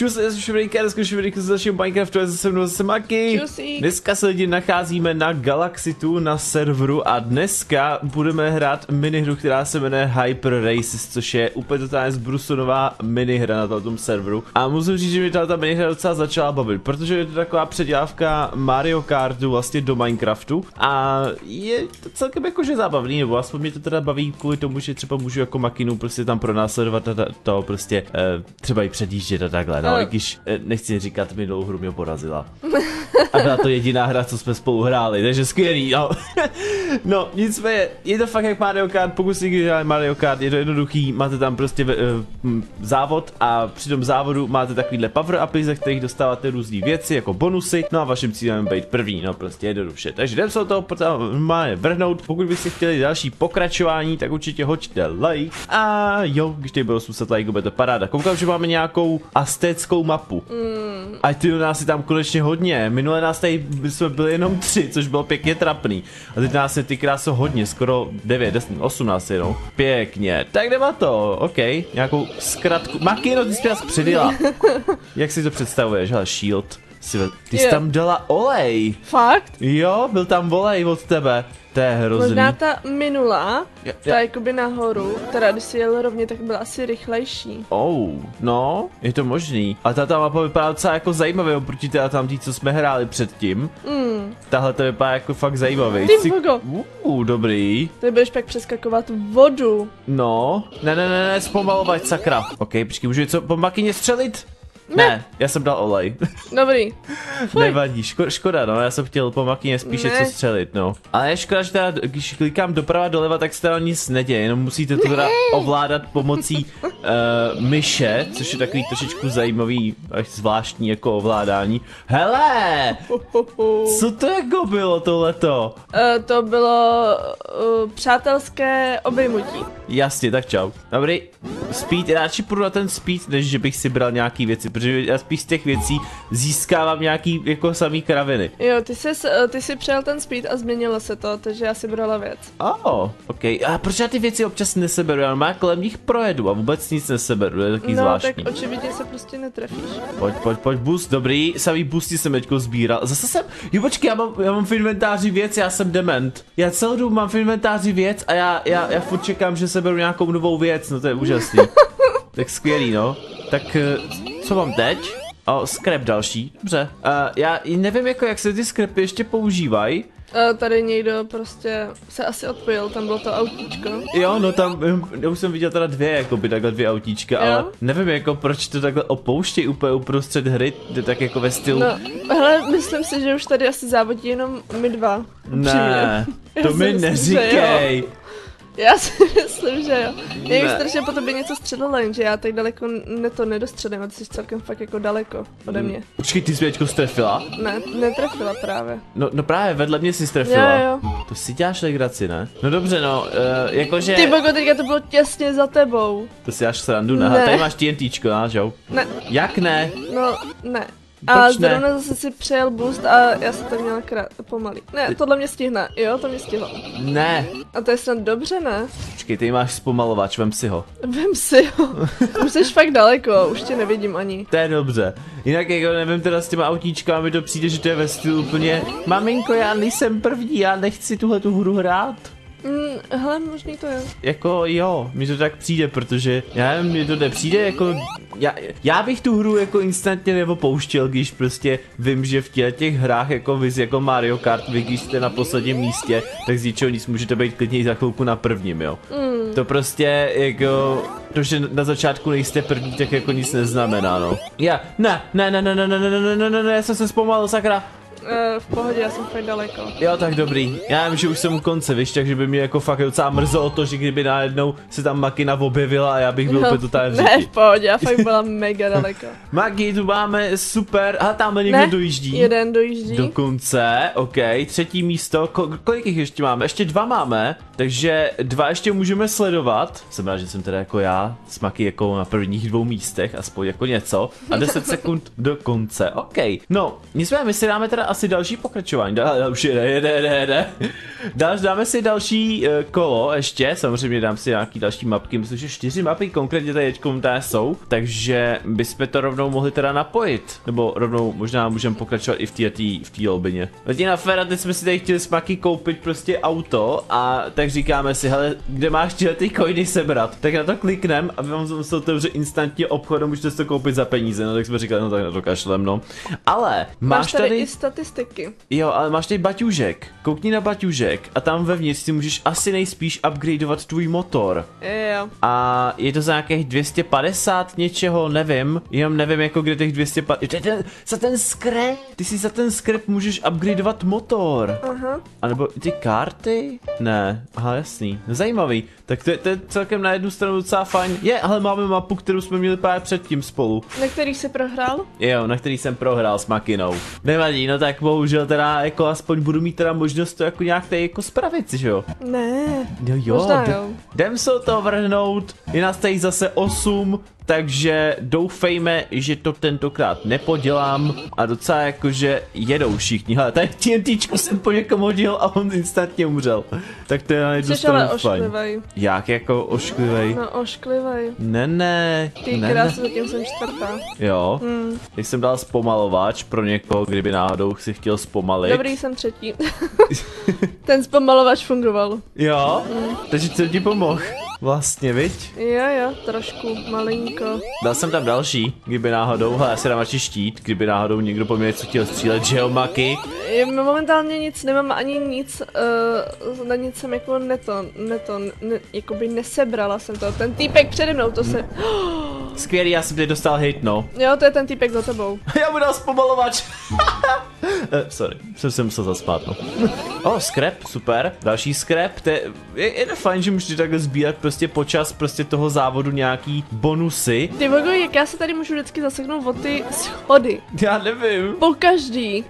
Čus, já jsem Šubrejka, dneska Šubrejka z dalšího Minecraftu, já se mnou zase Maki. Čusík. Dneska se lidi nacházíme na Galaxy 2 na serveru a dneska budeme hrát minihru, která se jmenuje Hyper Races, což je úplně totálně zbrusunová minihra na tom serveru. A musím říct, že mi ta minihra docela začala bavit, protože je to taková předělávka Mario Kartu vlastně do Minecraftu a je to celkem jakože zábavný, nebo aspoň mě to teda baví kvůli tomu, že třeba můžu jako makinu prostě tam pronásledovat a to prostě eh, třeba i předjíždět a takhle, no, i když eh, nechci říkat, minulou hru mě porazila. A byla to jediná hra, co jsme spolu hráli, takže skvělý, no. no, nicméně, je to fakt jak Mario Kart, pokud si někdy hráli Mario Kart, je to jednoduchý, máte tam prostě uh, závod a při tom závodu máte takovýhle power upy, ze kterých dostáváte různé věci, jako bonusy, no a vaším cílem je být první, no prostě jednoduše. Takže jdem se do toho normálně vrhnout, pokud byste chtěli další pokračování, tak určitě hoďte like. A jo, když tady bylo 800 lajků, bude to paráda. Koukám, že máme nějakou aztéckou mapu. Mm. A ty nás je tam konečně hodně. Minule nás tady jsme byli jenom tři, což bylo pěkně trapný. A teď nás je ty krásy hodně, skoro 9, 10, 18 jenom. Pěkně. Tak jdeme na to, OK. Nějakou zkratku. Makino, ty jsi nás předjela. Jak si to představuješ? Hele, shield. Ty jsi Jo. tam dala olej. Fakt? Jo, byl tam olej od tebe. To je hrozný. Možná ta minulá, Ja- ta ja- jakoby nahoru, teda když si jel rovně, tak byla asi rychlejší. Oh, no, je to možný. A ta mapa vypadá docela jako zajímavě oproti teda tam tý, co jsme hráli předtím. Hmm, Tahle to vypadá jako fakt zajímavý. Ty Si- bogo. Uh, dobrý. to budeš pak přeskakovat vodu. No, ne, ne, ne, ne, zpomalovat, sakra. Ok, počkej, můžu něco po makině střelit? Ne. ne, já jsem dal olej. Dobrý. Fuj. Nevadí, ško, škoda, no, já jsem chtěl po makině spíše Ne. co střelit, no. Ale je škoda, že teda, když klikám doprava doleva, tak se teda nic neděje, jenom musíte to teda ovládat pomocí uh, myše, což je takový trošičku zajímavý, až zvláštní jako ovládání. Hele, co to jako bylo tohleto? Uh, to bylo uh, přátelské obejmutí. Jasně, tak čau. Dobrý, speed, já radši půjdu na ten speed, než že bych si bral nějaký věci, protože já spíš z těch věcí získávám nějaký jako samý kraviny. Jo, ty jsi, uh, ty jsi přijel ten speed a změnilo se to, takže já si brala věc. Oh, ok. A proč já ty věci občas neseberu? Já má kolem nich projedu a vůbec nic neseberu, je taky No, zvláštní. tak očividně se prostě netrefíš. Pojď, pojď, pojď, boost, dobrý, samý boosty jsem teďko sbíral. Zase jsem, jo počkej, já mám, já mám v inventáři věc, já jsem dement. Já celou dobu mám v inventáři věc a já, já, já furt čekám, že seberu nějakou novou věc, no to je úžasný. tak skvělý, no. Tak, eh, co mám teď? O, scrap další, dobře. Uh, já nevím, jako jak se ty scrapy ještě používají. Uh, tady někdo prostě se asi odpojil, tam bylo to autíčko. Jo, no tam, hm, já už jsem viděl teda dvě, jako by takhle dvě autíčka, Jo? ale nevím jako proč to takhle opouštějí úplně uprostřed hry, to tak jako ve stylu, No, hele, myslím si, že už tady asi závodí jenom my dva. ne, to mi myslím, že neříkej. Já si myslím, že jo. Mě Ne. strašně po tobě něco střelilo, jenže já tak daleko ne to nedostřelím a ty jsi celkem fakt jako daleko ode mě. Počkej, ty jsi mě strefila? Ne, netrefila právě. No, no právě, vedle mě si strefila. Jo, jo. To si děláš legraci, ne? No dobře, no, uh, jakože, Ty bogo, teďka to bylo těsně za tebou. to si děláš srandu, ne? Ne. Tady máš TNTčko, jo? Ne, Jak ne? no, ne. A zrovna zase si přejel boost a já jsem to měla krát, pomalý. Ne, tohle mě stihne, jo, to mě stihlo. Ne. A to je snad dobře, ne? Počkej, ty máš zpomalovač, vem si ho. Vem si ho. Už jsi fakt daleko, už tě nevidím ani. To je dobře. Jinak jako nevím teda s těma autíčkami, mi to přijde, že to je ve stylu úplně Maminko, já nejsem první, já nechci tuhle tu hru hrát. Mm, hele, možný to je. Jako jo, mi to tak přijde, protože já nevím, mně to nepřijde jako, já, já bych tu hru jako instantně nepopouštěl, když prostě vím, že v těch, těch hrách jako vy jako Mario Kart, vy když jste na posledním místě, tak z ničeho nic můžete být klidně i za chvilku na prvním, jo. Mm. To prostě jako, to, že na začátku nejste první, tak jako nic neznamená, no. Já, ne, ne, ne, ne, ne, ne, ne, ne, ne, ne, ne, já jsem se zpomalil, sakra. Eh, v pohodě, já jsem fakt daleko. Jo, tak dobrý. Já vím, že už jsem u konce, víš, takže by mě jako fakt docela mrzelo to, že kdyby najednou se tam Makina objevila a já bych byl úplně totálně ne, v pohodě, já fakt byla mega daleko. Maki, tu máme super. A tamhle někdo Ne, dojíždí. jeden dojíždí. Dokonce, ok, třetí místo, Ko- kolik jich ještě máme? Ještě dva máme, takže dva ještě můžeme sledovat. Jsem rád, že jsem teda jako já, s Maki jako na prvních dvou místech, aspoň jako něco. A 10 sekund do konce, ok. No, nicméně my si dáme teda asi další pokračování. Dá, dá, už jede, jede, jede, jede. Dáš, dáme si další uh, kolo ještě, samozřejmě dám si nějaký další mapky, myslím, že čtyři mapy konkrétně tady teďkom tady jsou, takže bychom to rovnou mohli teda napojit, nebo rovnou možná můžeme pokračovat i v té v té lobině. na Fera, teď jsme si tady chtěli s Maky koupit prostě auto a tak říkáme si, hele, kde máš tyhle ty coiny sebrat? Tak na to kliknem a vám se otevře instantně obchod a můžete si to koupit za peníze, no tak jsme říkali, no tak na to kašlem, no. Ale máš, máš tady, tady statistiky. Jo, ale máš tady baťužek. Koukni na baťužek a tam vevnitř si můžeš asi nejspíš upgradeovat tvůj motor. Jo. A je to za nějakých 250 něčeho, nevím. Jenom nevím, jako kde těch 250... Ten, za ten skrep! Ty si za ten skrep můžeš upgradeovat motor. Aha. A nebo ty karty? Ne. Aha, jasný. Zajímavý. Tak to je, to je celkem na jednu stranu docela fajn. Je, ale máme mapu, kterou jsme měli právě předtím spolu. Na který jsi prohrál? Jo, na který jsem prohrál s Makinou. Nevadí, no tak bohužel teda jako aspoň budu mít teda možnost to jako nějak tady jako spravit, že jo? Ne. Jo, jo, Možná jo. jdem se to vrhnout, je nás tady zase 8, takže doufejme, že to tentokrát nepodělám a docela jakože jedou všichni. Hele, tady TNTčko jsem po někom hodil a on instantně umřel. Tak to je na jednu Jsi ale stranu fajn. ošklivej. Jak jako ošklivej? No ošklivej. Ne, ne, Ty ne, krásy, zatím jsem čtvrtá. Jo, Hmm. teď jsem dal zpomalovač pro někoho, kdyby náhodou si chtěl zpomalit. Dobrý, jsem třetí. Ten zpomalovač fungoval. Jo, takže co ti pomohl? Vlastně, viď? Jo, jo, trošku, malinko. Dal jsem tam další, kdyby náhodou, hele, já si dám radši štít, kdyby náhodou někdo po mě něco chtěl střílet, že jo, maky? Momentálně nic, nemám ani nic, uh, na nic jsem jako neto, neto, ne, jakoby nesebrala jsem to. Ten týpek přede mnou, to se, Skvělý, já jsem teď dostal hit, no. jo, to je ten týpek za tebou. Já mu dal zpomalovač. Eh, sorry, jsem se musel zaspát, no. O, oh, scrap, super. Další scrap, to je, je, je to fajn, že můžete takhle sbírat prostě počas prostě toho závodu nějaký bonusy. Ty vogo, jak já se tady můžu vždycky zaseknout o ty schody. Já nevím. Po každý.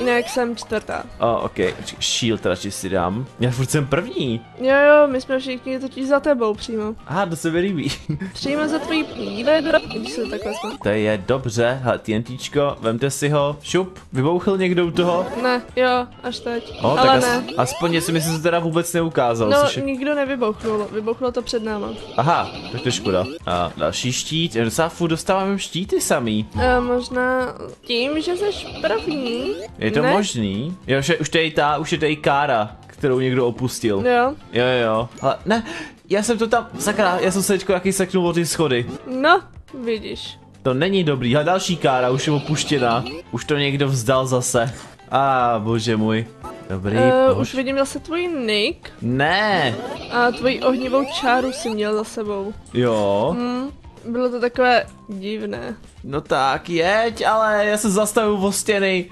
Jinak jsem čtvrtá. O, oh, ok, shield radši si dám. Já furt jsem první. Jo, jo, my jsme všichni totiž za tebou přímo. Aha, to se mi líbí. Přímo za tvojí píle, když se to takhle jsme. to je dobře, hele, TNTčko, vemte si ho, šup, vybouchl někdo u toho? Ne, jo, až teď. O, Ale tak as, ne. aspoň jestli mi se to teda vůbec neukázal. No, což nikdo nevybouchnul, vybouchlo to před náma. Aha, tak to je škoda. A další štít, docela furt dostávám štíty samý. E, možná tím, že jsi první. Je to ne? možný? Jo, že už tady ta, už je tady kára, kterou někdo opustil. Jo. Jo, jo. Ale ne, já jsem to tam, sakra, já jsem se teďko jaký seknul o ty schody. No, vidíš. To není dobrý, a další kára, už je opuštěná. Už to někdo vzdal zase. A ah, bože můj. Dobrý, Uh, už vidím zase tvůj nick Ne, a tvoji ohnivou čáru si měl za sebou. jo. Hm, bylo to takové divné. No tak, jeď, ale já se zastavuju o stěny.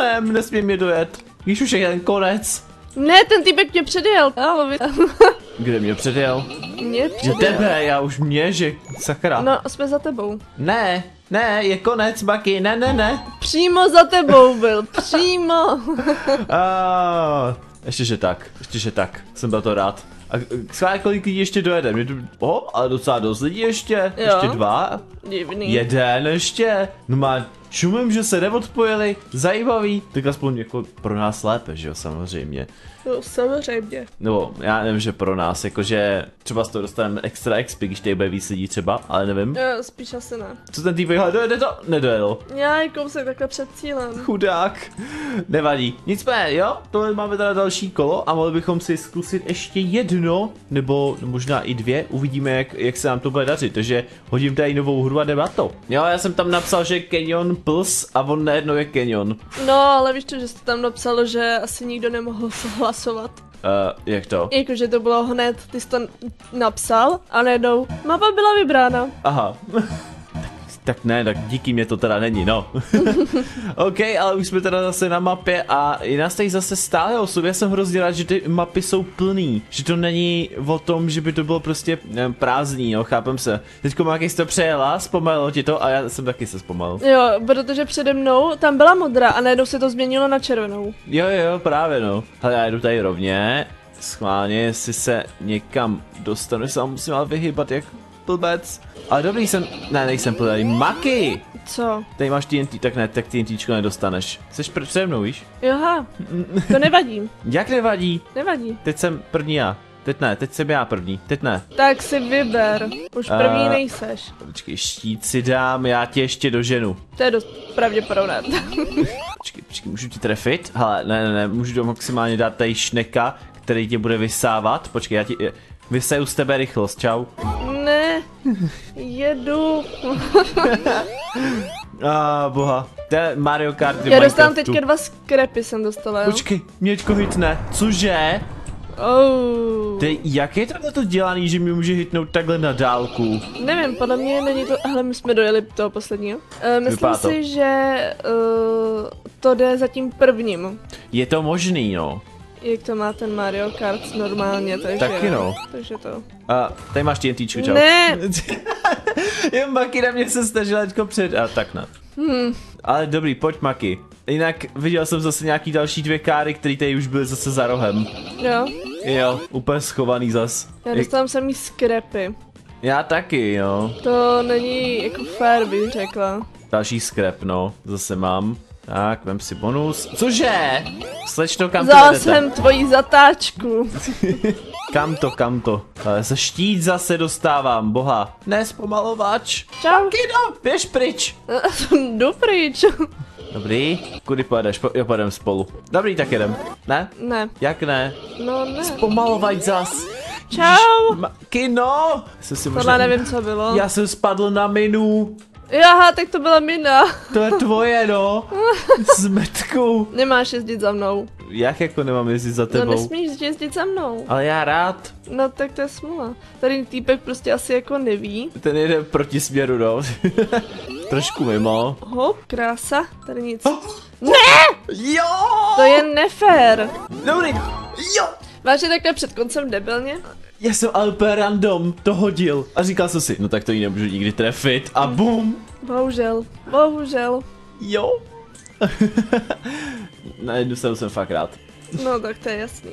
Onem, nesmím mě dojet. Když už je ten konec. Ne, ten týpek mě předjel. Halo, vy... Kde mě předjel? mě Že předjel. tebe, já už mě, že sakra. No, jsme za tebou. Ne, ne, je konec, Baky, ne, ne, ne. Přímo za tebou byl, přímo. A, ještě, že tak, ještě, že tak, jsem byl to rád. A schválně kolik lidí ještě dojede? Mě tu... O, ale docela dost lidí ještě, Jo. ještě dva, Divný. jeden ještě. No má čumem, že se neodpojili, zajímavý. Tak aspoň jako pro nás lépe, že jo, samozřejmě. No, samozřejmě. Nebo já nevím, že pro nás, jakože třeba z toho dostaneme extra XP, když tady bude víc lidí třeba, ale nevím. Jo, spíš asi ne. Co ten týpek, hele, dojede to? Nedojel. Já kousek takhle před cílem. Chudák. Nevadí. Nicméně, jo, tohle máme teda další kolo a mohli bychom si zkusit ještě jedno, nebo možná i dvě, uvidíme, jak, jak se nám to bude dařit, takže hodím tady novou hru a jdeme na to. Jo, já jsem tam napsal, že Canyon Plus a on najednou je Canyon. No, ale víš to, že jste tam napsalo, že asi nikdo nemohl souhlasovat. Uh, jak to? Jakože to bylo hned, ty jsi to napsal a najednou mapa byla vybrána. Aha. Tak, ne, tak díky mě to teda není, no. OK, ale už jsme teda zase na mapě a je nás tady zase stále osob. Já jsem hrozně rád, že ty mapy jsou plný. Že to není o tom, že by to bylo prostě nevím, prázdný, jo, chápem se. Teďko má jsi to přejela, zpomalilo ti to a já jsem taky se zpomalil. Jo, protože přede mnou tam byla modrá a najednou se to změnilo na červenou. Jo, jo, právě no. Hele, já jdu tady rovně. Schválně, jestli se někam dostanu, se musím ale vyhybat jak blbec. Ale dobrý jsem, ne, nejsem plný, maky! Co? Tady máš TNT, tak ne, tak TNTčko nedostaneš. Jsi pr- přede mnou, víš? Joha, to nevadí, Jak nevadí? nevadí. Teď jsem první já. Teď ne, teď jsem já první, teď ne. Tak si vyber, už první Eh. nejseš. Počkej, štít si dám, já tě ještě doženu. To je dost pravděpodobné. Počkej, počkej, můžu ti trefit? Hele, ne, ne, ne, můžu do maximálně dát tady šneka, který tě bude vysávat. Počkej, já ti, vysaju z tebe rychlost, čau. Ne, jedu. A ah, boha, to je Mario Kart Já dostávám teďka dva skrepy jsem dostala, jo? Počkej, měčko hitne, cože? Oh. Ty, jak je tohle to dělaný, že mi může hitnout takhle na dálku? Nevím, podle mě není to, hele, my jsme dojeli toho posledního. Uh, myslím Vypadá to. si, že uh, to jde za tím prvním. Je to možný, no. Jak to má ten Mario Kart normálně, takže... Taky no. Takže to... A tady máš TNTčku, čau. Ne, Jen Maki na mě se snažila teďko před... A tak ne. hm, Ale dobrý, pojď Maki. Jinak viděl jsem zase nějaký další dvě káry, které tady už byly zase za rohem. jo. Jo, úplně schovaný zas. Já Jak- dostávám samý skrepy. Já taky, jo. To není jako fair, bych řekla. Další skrep, no. Zase mám. Tak, vem si bonus. Cože? Slečno, kam to Vzal vedete? jsem tvoji zatáčku. Kam to, kam to? Ale se štít zase dostávám, boha. Nespomalovač. Čau. Kido, běž pryč. Jdu pryč. Dobrý, kudy pojedeš? Po, jo, pojedeme spolu. Dobrý, tak jedem. Ne? Ne, Jak ne? no ne. Pomalovač zas. Čau. Kino! Jsem si Tohle nevím, co bylo. Já jsem spadl na minu. Jaha, tak to byla mina. To je tvoje, no. Zmetku. Nemáš jezdit za mnou. Jak jako nemám jezdit za No tebou? nesmíš jezdit za mnou. Ale já rád. No tak to je smula. Tady týpek prostě asi jako neví. Ten jede proti směru, no. Trošku mimo. Hop, krása, tady nic. Jo! To je nefér. Dobrý. Jo! Váže takhle před koncem debilně? Já jsem ale random to hodil. A říkal jsem si, no tak to ji nemůžu nikdy trefit. A bum. Bohužel, bohužel. Jo. Na jednu stranu jsem fakt rád. No tak to je jasný.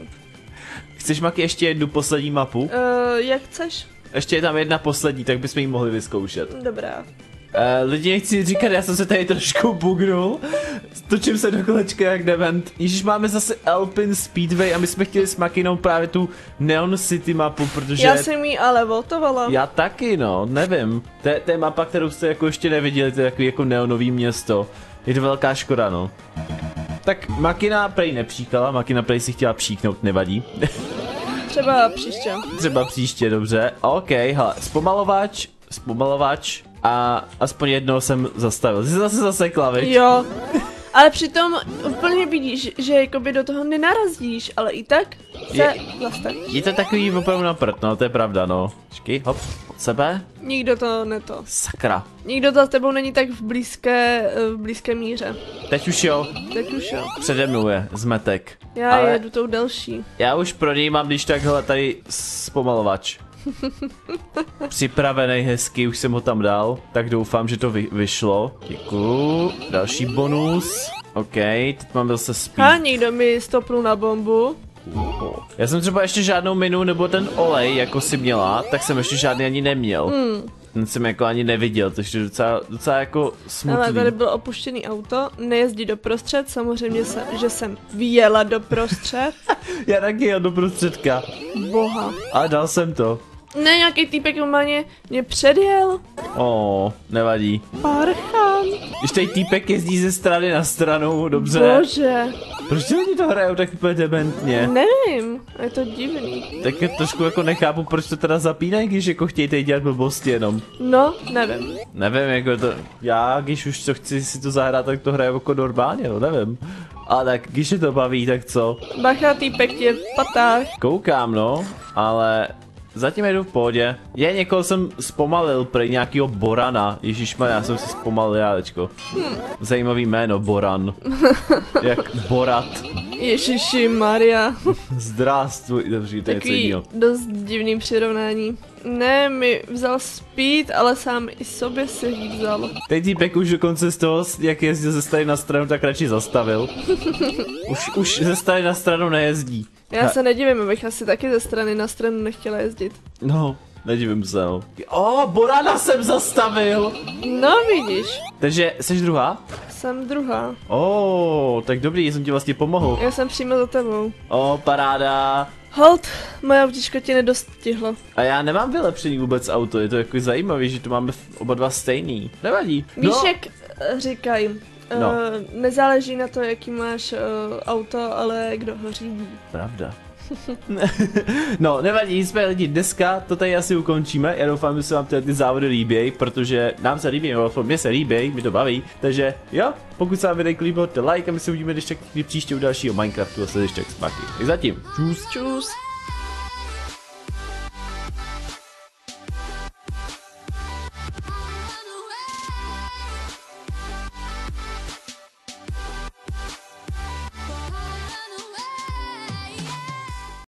Chceš Maki ještě jednu poslední mapu? Uh, jak chceš? Ještě je tam jedna poslední, tak bychom ji mohli vyzkoušet. Dobrá. Uh, lidi nechci říkat, já jsem se tady trošku bugnul. Točím se do kolečka jak dement. Ježíš, máme zase Alpin Speedway a my jsme chtěli s Makinou právě tu Neon City mapu, protože... Já jsem jí ale votovala. Já taky, no, nevím. To je, to je mapa, kterou jste jako ještě neviděli, to je takový jako neonový město. Je to velká škoda, no. Tak Makina prej nepříkala, Makina prej si chtěla příknout, nevadí. Třeba příště. Třeba příště, dobře. OK, hele, zpomalovač, zpomalovač a aspoň jednou jsem zastavil. Jsi zase zasekla, viď? Jo. Ale přitom úplně vidíš, že jakoby do toho nenarazíš, ale i tak se Je- zastavíš. Je to takový opravdu na prd, no, to je pravda, no. Počkej, hop, od sebe. Nikdo to neto. Sakra. Nikdo za tebou není tak v blízké, eh, v blízké míře. Teď už jo, Teď už jo. přede mnou je zmetek. Já Ale- jedu tou delší. Já už pro něj mám když takhle tady zpomalovač. Připravený hezky, už jsem ho tam dal, tak doufám, že to vy, vyšlo. Děkuju. Další bonus. OK, teď mám zase speed. A někdo mi stopnul na bombu. Já jsem třeba ještě žádnou minu nebo ten olej, jako si měla, tak jsem ještě žádný ani neměl. Hmm. Ten jsem jako ani neviděl, takže docela, docela jako smutný. Ale tady bylo opuštěný auto, nejezdí doprostřed, samozřejmě se, že jsem vyjela doprostřed. Já taky jel do prostředka, Boha. ale dal jsem to. Ne, nějaký týpek normálně mě předjel. O, nevadí. Parchan. Když tady týpek jezdí ze strany na stranu, dobře. Bože. Proč oni to hrajou tak úplně dementně? Nevím, je to divný. Tak je trošku jako nechápu, proč to teda zapínají, když jako chtějí tady dělat blbosti jenom. No, nevím. Nevím, jako to, já když už to chci si to zahrát, tak to hraju jako normálně, no nevím. A tak, když je to baví, tak co? Bacha, týpek tě v patách. Koukám, no, ale zatím jedu v pohodě. Je, někoho jsem zpomalil, prej nějakýho Borana. Ježíš já jsem si zpomalil jádečko. Zajímavý jméno, Boran. Jak Borat. Ježiši Maria. Zdrástuj, dobře, to je něco jiného. dost divný přirovnání. Ne, mi vzal speed, ale sám i sobě si vzal. Teď týpek už dokonce z toho, jak jezdil ze strany na stranu, tak radši zastavil. Už, už ze strany na stranu nejezdí. Já se nedivím, abych asi taky ze strany na stranu nechtěla jezdit. No, Nedivím se, no. O, Borana jsem zastavil! No vidíš, Takže, jsi druhá? jsem druhá. O, tak dobrý, jsem ti vlastně pomohl. Já jsem přímo za tebou. O, paráda. Hold, moje autíčko tě nedostihlo. A já nemám vylepšený vůbec auto, je to jako zajímavý, že to máme oba dva stejný. Nevadí. Víš, no, jak říkají, No. no. nezáleží na to, jaký máš uh, auto, ale kdo ho řídí. Pravda. no, nevadí, nicméně lidi, dneska to tady asi ukončíme. Já doufám, že se vám tyhle ty závody líbí, protože nám se líbí, nebo mě se líbí, mi to baví. Takže jo, pokud se vám videjko líbilo, dejte like a my se uvidíme ještě příště u dalšího Minecraftu a se ještě zpátky. Tak zatím, čus. Čus.